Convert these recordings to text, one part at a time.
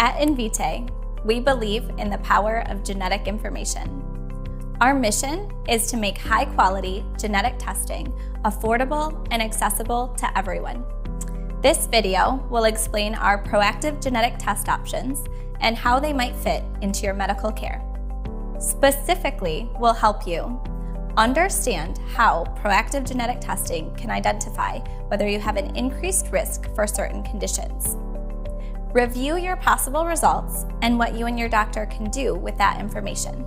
At Invitae, we believe in the power of genetic information. Our mission is to make high quality genetic testing affordable and accessible to everyone. This video will explain our proactive genetic test options and how they might fit into your medical care. Specifically, we'll help you understand how proactive genetic testing can identify whether you have an increased risk for certain conditions. Review your possible results and what you and your doctor can do with that information.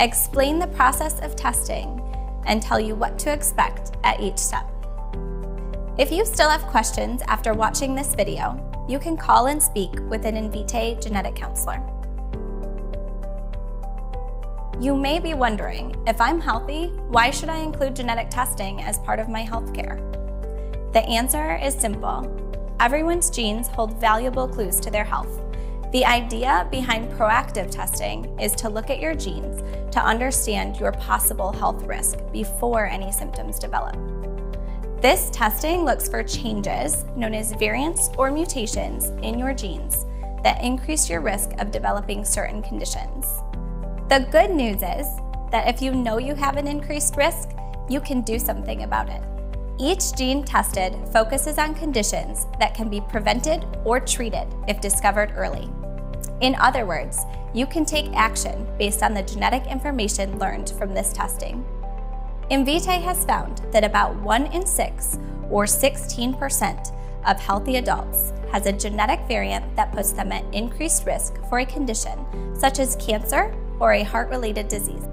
Explain the process of testing and tell you what to expect at each step. If you still have questions after watching this video, you can call and speak with an Invitae genetic counselor. You may be wondering, if I'm healthy, why should I include genetic testing as part of my healthcare? The answer is simple. Everyone's genes hold valuable clues to their health. The idea behind proactive testing is to look at your genes to understand your possible health risk before any symptoms develop. This testing looks for changes, known as variants or mutations, in your genes that increase your risk of developing certain conditions. The good news is that if you know you have an increased risk, you can do something about it. Each gene tested focuses on conditions that can be prevented or treated if discovered early. In other words, you can take action based on the genetic information learned from this testing. Invitae has found that about 1 in 6, or 16%, of healthy adults has a genetic variant that puts them at increased risk for a condition such as cancer or a heart related disease.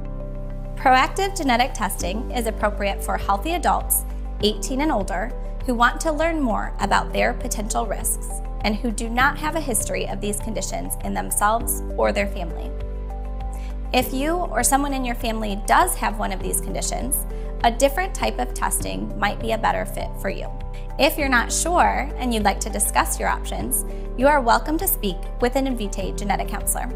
Proactive genetic testing is appropriate for healthy adults 18 and older, who want to learn more about their potential risks and who do not have a history of these conditions in themselves or their family. If you or someone in your family does have one of these conditions, a different type of testing might be a better fit for you. If you're not sure and you'd like to discuss your options, you are welcome to speak with an Invitae genetic counselor.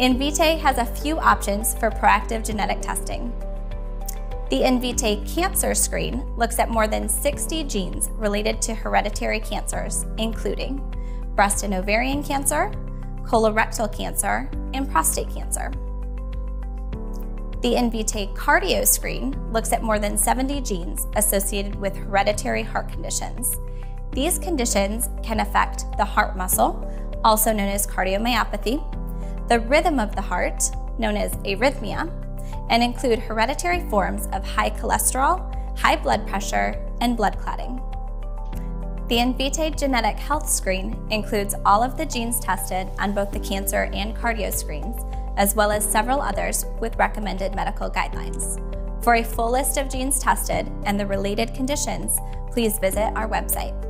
Invitae has a few options for proactive genetic testing. The Invitae Cancer Screen looks at more than 60 genes related to hereditary cancers, including breast and ovarian cancer, colorectal cancer, and prostate cancer. The Invitae Cardio Screen looks at more than 70 genes associated with hereditary heart conditions. These conditions can affect the heart muscle, also known as cardiomyopathy, the rhythm of the heart, known as arrhythmia, and include hereditary forms of high cholesterol, high blood pressure, and blood clotting. The Invitae Genetic Health Screen includes all of the genes tested on both the cancer and cardio screens, as well as several others with recommended medical guidelines. For a full list of genes tested and the related conditions, please visit our website.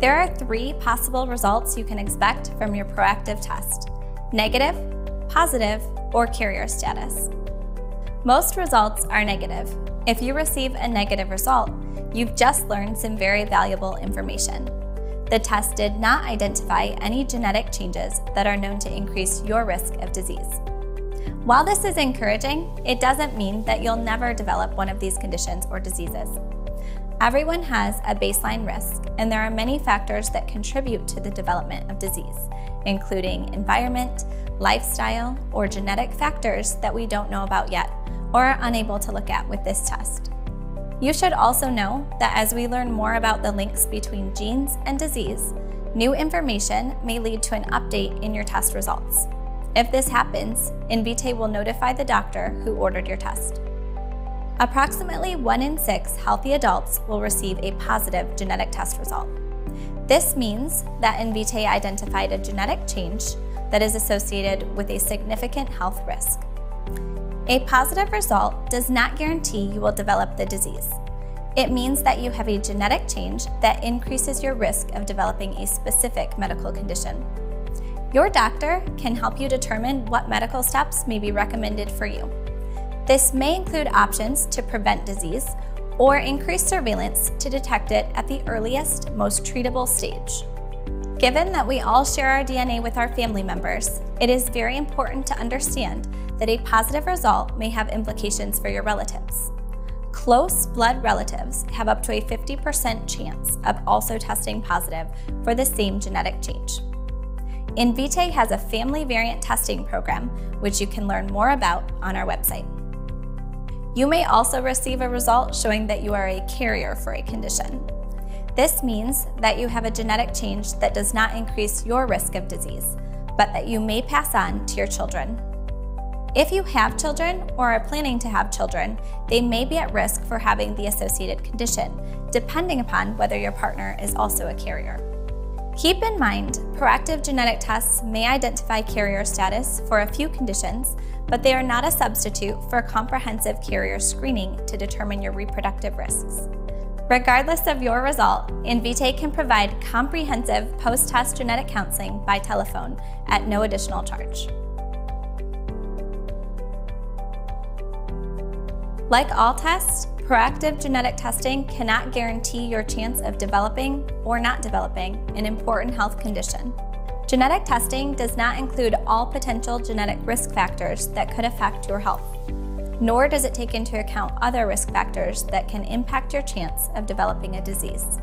There are three possible results you can expect from your proactive test negative, positive, or carrier status. Most results are negative. If you receive a negative result, you've just learned some very valuable information. The test did not identify any genetic changes that are known to increase your risk of disease. While this is encouraging, it doesn't mean that you'll never develop one of these conditions or diseases. Everyone has a baseline risk, and there are many factors that contribute to the development of disease, including environment, lifestyle, or genetic factors that we don't know about yet or are unable to look at with this test. You should also know that as we learn more about the links between genes and disease, new information may lead to an update in your test results. If this happens, Invitae will notify the doctor who ordered your test. Approximately 1 in 6 healthy adults will receive a positive genetic test result. This means that Invitae identified a genetic change that is associated with a significant health risk. A positive result does not guarantee you will develop the disease. It means that you have a genetic change that increases your risk of developing a specific medical condition. Your doctor can help you determine what medical steps may be recommended for you. This may include options to prevent disease or increase surveillance to detect it at the earliest, most treatable stage. Given that we all share our DNA with our family members, it is very important to understand that a positive result may have implications for your relatives. Close blood relatives have up to a 50% chance of also testing positive for the same genetic change. Invitae has a family variant testing program, which you can learn more about on our website. You may also receive a result showing that you are a carrier for a condition. This means that you have a genetic change that does not increase your risk of disease, but that you may pass on to your children. If you have children or are planning to have children, they may be at risk for having the associated condition, depending upon whether your partner is also a carrier. Keep in mind, proactive genetic tests may identify carrier status for a few conditions, but they are not a substitute for comprehensive carrier screening to determine your reproductive risks. Regardless of your result, Invitae can provide comprehensive post-test genetic counseling by telephone at no additional charge. Like all tests, proactive genetic testing cannot guarantee your chance of developing or not developing an important health condition. Genetic testing does not include all potential genetic risk factors that could affect your health nor does it take into account other risk factors that can impact your chance of developing a disease.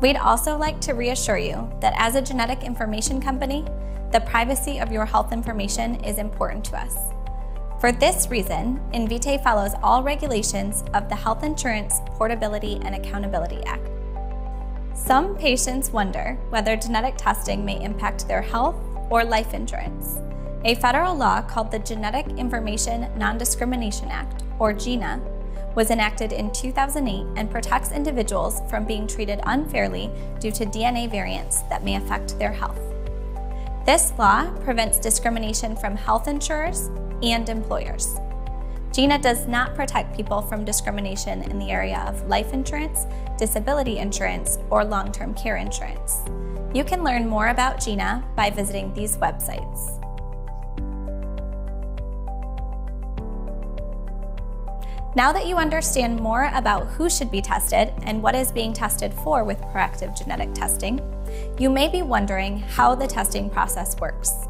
We'd also like to reassure you that as a genetic information company, the privacy of your health information is important to us. For this reason, Invitae follows all regulations of the Health Insurance Portability and Accountability Act. Some patients wonder whether genetic testing may impact their health or life insurance. A federal law called the Genetic Information Non-Discrimination Act, or GINA, was enacted in 2008 and protects individuals from being treated unfairly due to DNA variants that may affect their health. This law prevents discrimination from health insurers and employers. GINA does not protect people from discrimination in the area of life insurance, disability insurance, or long-term care insurance. You can learn more about GINA by visiting these websites. Now that you understand more about who should be tested and what is being tested for with proactive genetic testing, you may be wondering how the testing process works.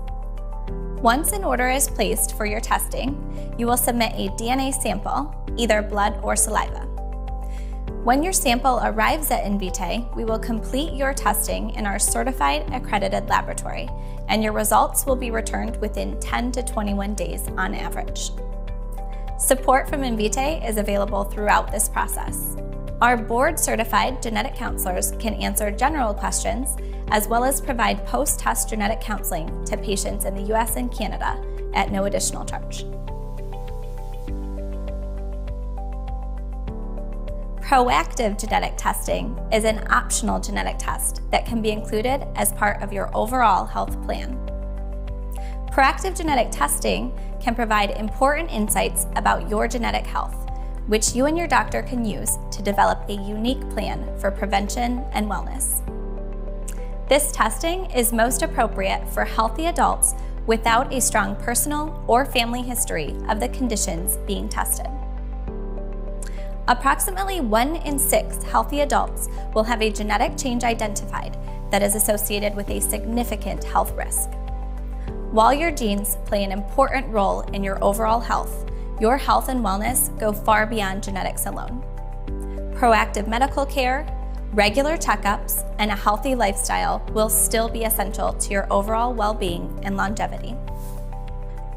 Once an order is placed for your testing, you will submit a DNA sample, either blood or saliva. When your sample arrives at Invitae, we will complete your testing in our certified accredited laboratory, and your results will be returned within 10 to 21 days on average. Support from Invitae is available throughout this process. Our board-certified genetic counselors can answer general questions as well as provide post-test genetic counseling to patients in the US and Canada at no additional charge. Proactive genetic testing is an optional genetic test that can be included as part of your overall health plan. Proactive genetic testing can provide important insights about your genetic health, which you and your doctor can use to develop a unique plan for prevention and wellness. This testing is most appropriate for healthy adults without a strong personal or family history of the conditions being tested. Approximately one in six healthy adults will have a genetic change identified that is associated with a significant health risk. While your genes play an important role in your overall health, your health and wellness go far beyond genetics alone. Proactive medical care, regular checkups, and a healthy lifestyle will still be essential to your overall well-being and longevity.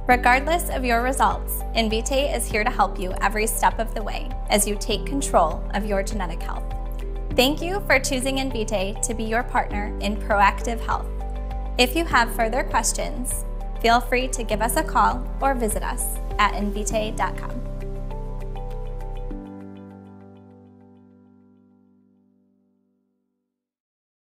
Regardless of your results, Invitae is here to help you every step of the way as you take control of your genetic health. Thank you for choosing Invitae to be your partner in proactive health. If you have further questions, feel free to give us a call or visit us at invitae.com.